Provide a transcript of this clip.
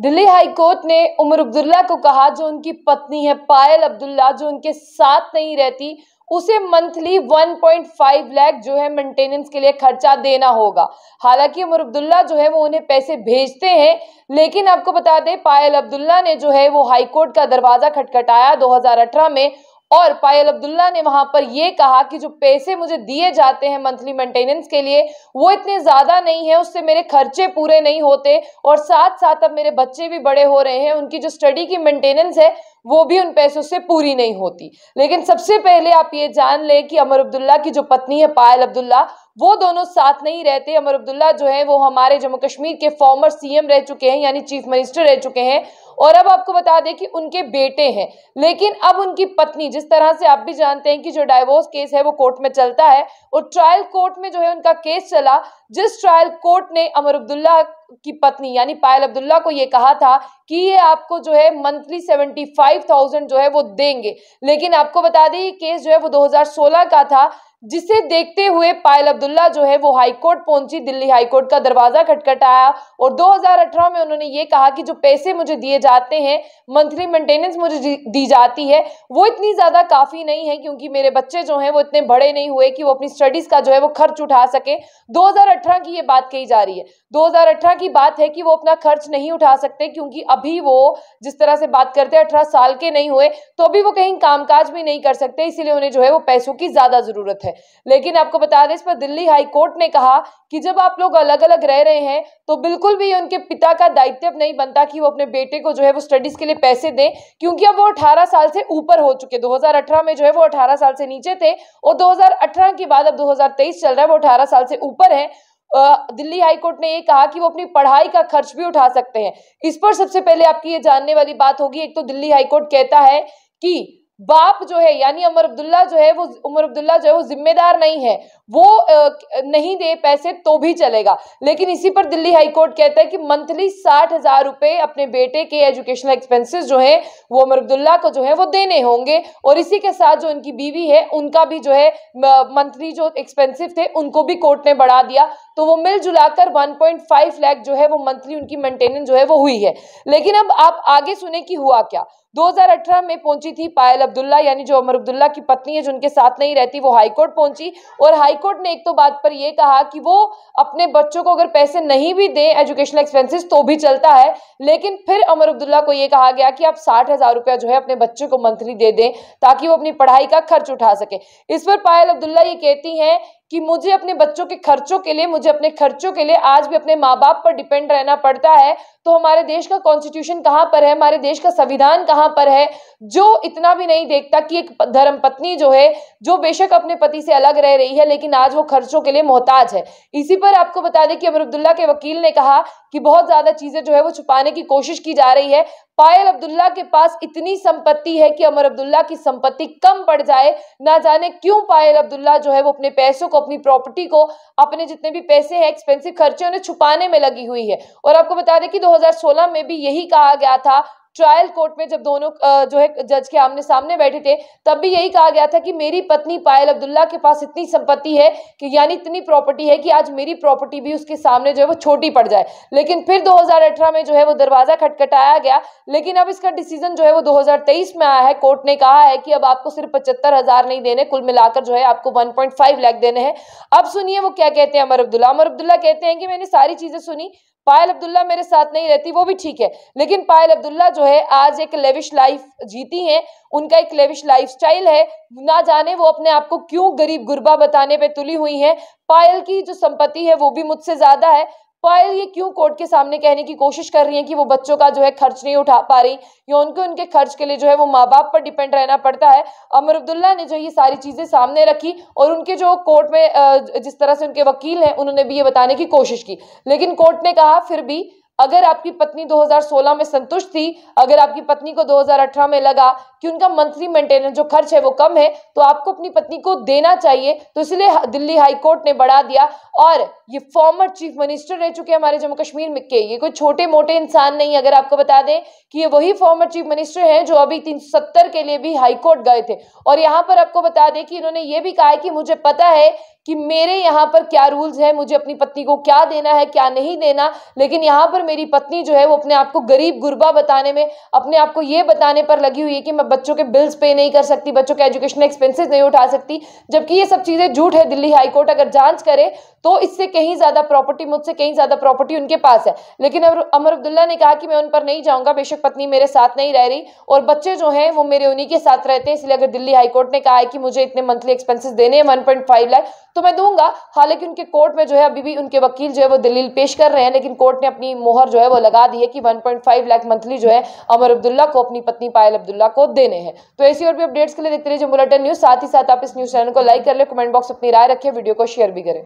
Delhi high court ने उमर अब्दुल्ला को कहा, जो उनकी पत्नी है, पायल अब्दुल्ला, जो उनके साथ नहीं रहती, उसे मंथली 1.5 लाख जो है मेंटेनेंस के लिए खर्चा देना होगा। हालाँकि उमर अब्दुल्ला जो है, वो उन्हें पैसे भेजते हैं, लेकिन आपको बता दें, पायल अब्दुल्ला ने जो है, वो हाईकोर्ट का दरवाज़ा खटखटाया 2018 में और पायल अब्दुल्ला ने वहाँ पर यह कहा कि जो पैसे मुझे दिए जाते हैं मंथली मेंटेनेंस के लिए, वो इतने ज़्यादा नहीं है, उससे मेरे खर्चे पूरे नहीं होते और साथ साथ अब मेरे बच्चे भी बड़े हो रहे हैं, उनकी जो स्टडी की मेंटेनेंस है वो भी उन पैसों से पूरी नहीं होती। लेकिन सबसे पहले आप ये जान लें कि अमर अब्दुल्ला की जो पत्नी है पायल अब्दुल्ला, वो दोनों साथ नहीं रहते। अमर अब्दुल्ला जो है, वो हमारे जम्मू कश्मीर के फॉर्मर सीएम रह चुके हैं, यानी चीफ मिनिस्टर रह चुके हैं। और अब आपको बता दें कि उनके बेटे हैं। लेकिन अब उनकी पत्नी, जिस तरह से आप भी जानते हैं कि जो डाइवोर्स केस है, वो कोर्ट में चलता है। और ट्रायल कोर्ट में जो है, उनका केस चला, जिस ट्रायल कोर्ट ने अमर अब्दुल्ला की पत्नी, यानी पायल अब्दुल्ला को ये कहा था कि ये आपको जो है मंथली सेवेंटी फाइव थाउज़ेंड जो है वो देंगे। लेकिन आपको बता दें केस जो है वो 2016 का था। जिसे देखते हुए पायल अब्दुल्ला जो है, वो हाईकोर्ट पहुँची, दिल्ली हाईकोर्ट का दरवाज़ा खटखटाया और 2018 में उन्होंने ये कहा कि जो पैसे मुझे दिए जाते हैं मंथली मेंटेनेंस मुझे दी जाती है, वो इतनी ज़्यादा काफ़ी नहीं है क्योंकि मेरे बच्चे जो हैं, वो इतने बड़े नहीं हुए कि वो अपनी स्टडीज़ का जो है, वो खर्च उठा सके। दो हज़ार अठारह की ये बात कही जा रही है। दो हज़ार अठारह की बात है कि वो अपना खर्च नहीं उठा सकते क्योंकि अभी वो जिस तरह से बात करते हैं, अठारह साल के नहीं हुए तो अभी वो कहीं कामकाज भी नहीं कर सकते, इसीलिए उन्हें जो है, वो पैसों की ज़्यादा ज़रूरत है। लेकिन आपको बता दें, इस पर दिल्ली हाई कोर्ट ने कहा कि जब आप लोग अलग अलग रह रहे हैं तो बिल्कुल भी उनके पिता का दायित्व नहीं बनता कि वो अपने बेटे को जो है वो स्टडीज़ के लिए पैसे दें, क्योंकि अब वो अठारह साल से ऊपर हो चुके 2018 में जो है वो अठारह साल से नीचे थे और 2018 के बाद अब 2023 चल रहा है, वो अठारह साल से ऊपर है। दिल्ली हाईकोर्ट ने ये कहा कि वो अपनी पढ़ाई का खर्च भी उठा सकते हैं। इस पर सबसे पहले आपकी ये जानने वाली बात होगी, एक तो दिल्ली हाईकोर्ट कहता है कि बाप जो है, यानी उमर अब्दुल्ला जो है, वो उमर अब्दुल्ला जो है, वो जिम्मेदार नहीं है। वो नहीं दे पैसे तो भी चलेगा। लेकिन इसी पर दिल्ली हाई कोर्ट कहता है कि मंथली साठ हज़ार रुपए अपने बेटे के एजुकेशनल एक्सपेंसेस जो है, वो उमर अब्दुल्ला को जो है, वो देने होंगे। और इसी के साथ जो उनकी बीवी है, उनका भी जो है मंथली जो एक्सपेंसिव थे, उनको भी कोर्ट ने बढ़ा दिया। तो वो मिल जुलाकर 1.5 लाख जो है, वो मंथली उनकी मेंटेनेंस जो है, वो हुई है। लेकिन अब आप आगे सुने कि हुआ क्या। 2018 में पहुँची थी पायल अब्दुल्ला, यानी जो अमर अब्दुल्ला की पत्नी है, जो उनके साथ नहीं रहती, वो हाईकोर्ट पहुँची। और हाईकोर्ट ने एक तो बात पर यह कहा कि वो अपने बच्चों को अगर पैसे नहीं भी दें, एजुकेशनल एक्सपेंसेस तो भी चलता है। लेकिन फिर अमर अब्दुल्ला को ये कहा गया कि आप साठ हज़ार रुपया जो है अपने बच्चे को मंथली दे दें, ताकि वो अपनी पढ़ाई का खर्च उठा सके। इस पर पायल अब्दुल्ला ये कहती हैं कि मुझे अपने बच्चों के खर्चों के लिए, मुझे अपने खर्चों के लिए आज भी अपने माँ बाप पर डिपेंड रहना पड़ता है। तो हमारे देश का कॉन्स्टिट्यूशन कहाँ पर है? हमारे देश का संविधान कहाँ पर है? जो इतना भी नहीं देखता कि एक धर्म पत्नी जो है, जो बेशक अपने पति से अलग रह रही है, लेकिन आज वो खर्चों के लिए मोहताज है। इसी पर आपको बता दें कि अमर अब्दुल्ला के वकील ने कहा कि बहुत ज़्यादा चीज़ें जो है वो छुपाने की कोशिश की जा रही है। पायल अब्दुल्ला के पास इतनी संपत्ति है कि अमर अब्दुल्ला की संपत्ति कम पड़ जाए, ना जाने क्यों पायल अब्दुल्ला जो है वो अपने पैसों को, अपनी प्रॉपर्टी को, अपने जितने भी पैसे हैं एक्सपेंसिव खर्चे उन्हें छुपाने में लगी हुई है। और आपको बता दें कि 2016 में भी यही कहा गया था ट्रायल कोर्ट में जब दोनों जो है जज के आमने सामने बैठे थे, तब भी यही कहा गया था कि मेरी पत्नी पायल अब्दुल्ला के पास इतनी संपत्ति है कि, यानी इतनी प्रॉपर्टी है कि आज मेरी प्रॉपर्टी भी उसके सामने जो है वो छोटी पड़ जाए। लेकिन फिर 2018 में जो है वो दरवाज़ा खटखटाया गया। लेकिन अब इसका डिसीज़न जो है वो 2023 में आया है। कोर्ट ने कहा है कि अब आपको सिर्फ़ पचहत्तर हज़ार नहीं देने, कुल मिलाकर जो है आपको वन लाख देने हैं। अब सुनिए वो क्या कहते हैं अमर अब्दुल्ला। अमर अब्दुल्ला कहते हैं कि मैंने सारी चीज़ें सुनी पायल अब्दुल्ला मेरे साथ नहीं रहती, वो भी ठीक है। लेकिन पायल अब्दुल्ला जो है, आज एक लेविश लाइफ जीती हैं। उनका एक लेविश लाइफस्टाइल है। ना जाने वो अपने आप को क्यों गरीब गुरबा बताने पे तुली हुई हैं। पायल की जो संपत्ति है, वो भी मुझसे ज़्यादा है। पायल ये क्यों कोर्ट के सामने कहने की कोशिश कर रही है कि वो बच्चों का जो है खर्च नहीं उठा पा रही? या उनके उनके खर्च के लिए जो है वो माँ बाप पर डिपेंड रहना पड़ता है। अमर अब्दुल्ला ने जो ये सारी चीज़ें सामने रखी और उनके जो कोर्ट में जिस तरह से उनके वकील हैं, उन्होंने भी ये बताने की कोशिश की। लेकिन कोर्ट ने कहा, फिर भी अगर आपकी पत्नी 2016 में संतुष्ट थी, अगर आपकी पत्नी को 2018 में लगा कि उनका मंथली मेंटेनेंस जो खर्च है वो कम है तो आपको अपनी पत्नी को देना चाहिए। तो इसलिए दिल्ली हाई कोर्ट ने बढ़ा दिया। और ये फॉर्मर चीफ मिनिस्टर रह चुके हमारे जम्मू कश्मीर में के, ये कोई छोटे मोटे इंसान नहीं, अगर आपको बता दें कि ये वही फॉर्मर चीफ मिनिस्टर हैं जो अभी तीन सौ सत्तर के लिए भी हाईकोर्ट गए थे। और यहाँ पर आपको बता दें कि इन्होंने ये भी कहा है कि मुझे पता है कि मेरे यहाँ पर क्या रूल्स है, मुझे अपनी पत्नी को क्या देना है, क्या नहीं देना। लेकिन यहाँ पर मेरी पत्नी जो है, वो अपने आप को गरीब गुरबा बताने में, अपने आप को ये बताने पर लगी हुई है कि मैं बच्चों के बिल्स पे नहीं कर सकती, बच्चों के एजुकेशन एक्सपेंसेस नहीं उठा सकती। जबकि ये सब चीज़ें झूठ है दिल्ली हाईकोर्ट अगर जाँच करे तो इससे कहीं ज़्यादा प्रॉपर्टी मुझसे कहीं ज़्यादा प्रॉपर्टी उनके पास है। लेकिन अमर अब्दुल्ला ने कहा कि मैं उन पर नहीं जाऊँगा, बेशक पत्नी मेरे साथ नहीं रह रही और बच्चे जो हैं वो मेरे उन्हीं के साथ रहते हैं। इसलिए अगर दिल्ली हाईकोर्ट ने कहा है कि मुझे इतने मंथली एक्सपेंसेस देने हैं वन लाख तो मैं दूँगा। हालाँकि उनके कोर्ट में जो है अभी भी उनके वकील जो है वो दलील पेश कर रहे हैं, लेकिन कोर्ट ने अपनी मोहर जो है वो लगा दी है कि 1.5 लाख मंथली जो है अमर अब्दुल्ला को अपनी पत्नी पायल अब्दुल्ला को देने हैं। तो ऐसी और भी अपडेट्स के लिए देखते रहिए बुलेटिन न्यूज़ साथ ही साथ आप इस न्यूज़ चैनल को लाइक कर ले कमेंट बॉक्स अपनी राय रखें वीडियो को शेयर भी करें।